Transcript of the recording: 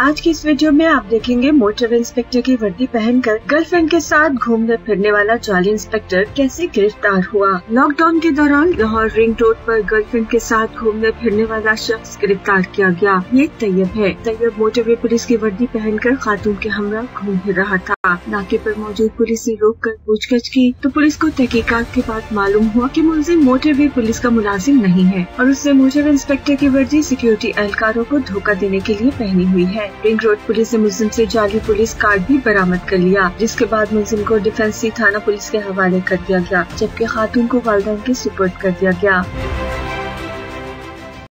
आज की इस वीडियो में आप देखेंगे मोटर इंस्पेक्टर की वर्दी पहनकर गर्लफ्रेंड के साथ घूमने फिरने वाला जाली इंस्पेक्टर कैसे गिरफ़्तार हुआ। लॉकडाउन के दौरान लाहौर रिंग रोड पर गर्लफ्रेंड के साथ घूमने फिरने वाला शख्स गिरफ़्तार किया गया। ये तैयब है। तैयब मोटरवे पुलिस की वर्दी पहनकर खातून के हमरा घूम फिर रहा था। नाके पर मौजूद पुलिस ने रोक कर पूछगछ की तो पुलिस को तहकीकात के बाद मालूम हुआ कि मुलजिम मोटरवे पुलिस का मुलाजिम नहीं है और उसने मोटर इंस्पेक्टर की वर्दी सिक्योरिटी एहलकारों को धोखा देने के लिए पहनी हुई है। रिंग रोड पुलिस ने मुलिम से जाली पुलिस कार्ड भी बरामद कर लिया, जिसके बाद मुलिम को डिफेंसी थाना पुलिस के हवाले कर दिया गया, जबकि खातून को वालदेन के सुपुर्द कर दिया गया।